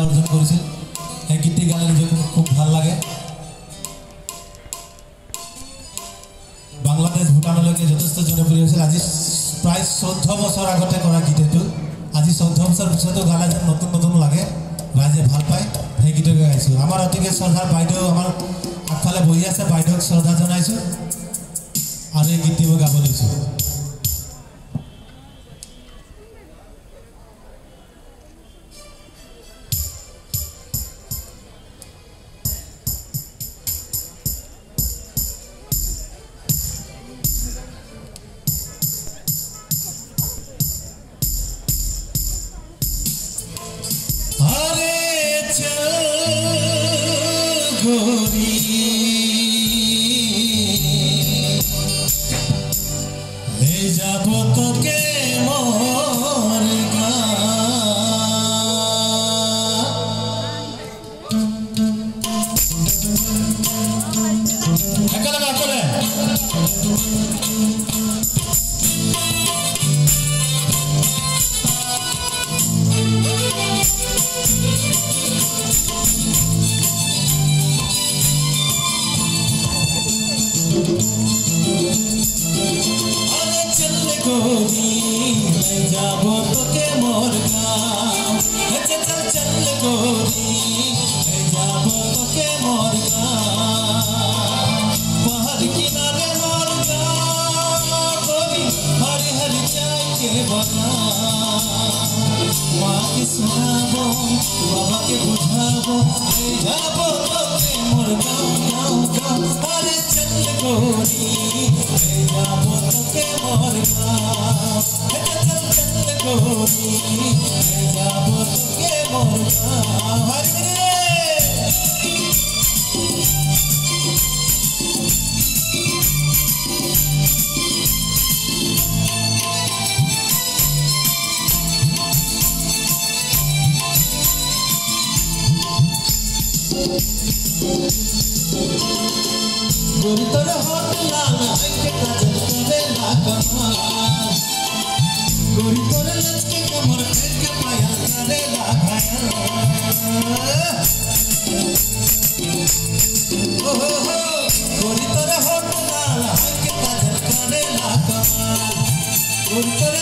অর্জন কৰিছিল সেই গীতটি গালে নিজকে খুব ভালো লাগে। বাংলাদেশ ভূটানলৈকে যথেষ্ট জনপ্ৰিয় হৈছিল আজি প্ৰায় চৈধ্য বছৰ আগতে কৰা গীত এইটো আজি চৈধ্য বছৰ পিছতো গালে যেন নতুন নতুন লাগে ৰাইজে ভালো পায়, সেই গীতকে গাইছোঁ। আমাৰ অতিকে শ্ৰদ্ধাৰ বাইদেউ আমাৰ আগফালে বহি আছে, বাইদেউক শ্ৰদ্ধা জনাইছোঁ। আৰু এই গীতটি মই গাব লৈছোঁ। যাব তোকে মোর আরে চল গোরি ले যাব তোকে মোর গাঁও চল চল গোরি যাব তোকে মোর গাঁও পাহাড় কিনারে মোর গাঁও গোরি হরি হরি চাই কে বনা মাকে শোনাবো বাবাকে বোঝাবো যাব তোকে মোর গাও গাও গাও আরে চন্দ গোরি যাব তোকে মোর গাও চন্দ গোরি যাব তোকে মোর গাও, হরে গুরুতর হটলাম আইকে কাজল করে না কমাল গুরুতর লচকে কমর থেকে পায়া করে লাগায়া ও হো হো গুরুতর হটলাম আইকে কাজল করে না কমাল গুরুতর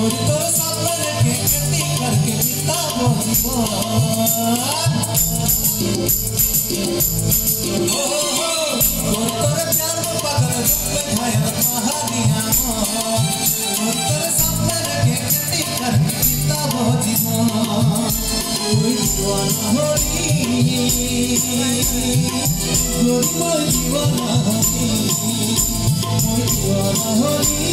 तो सफ़र के खेती करके बिता वही तोर चरण पकड़ बैठाया पहाड़िया तोर सफ़र के खेती करके बिता वही जीवन होली गोरी मोर जीवन होली मोर जीवन होली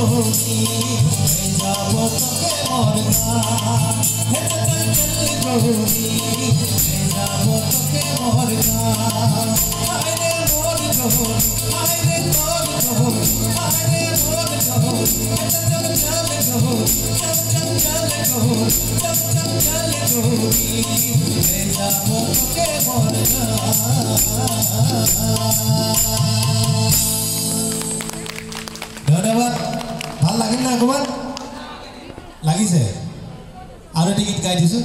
जोगी जाबो तके मोरना हे चल चल जोगी जाबो तके मोरना हाय रे मोर जोगी हाय रे मोर जोगी हाय रे मोर जोगी चल चल जोगी चल चल चल जोगी चल चल चल जोगी जाबो तके मोरना অকণমান লাগিছে এটি গীত গাই দিছোঁ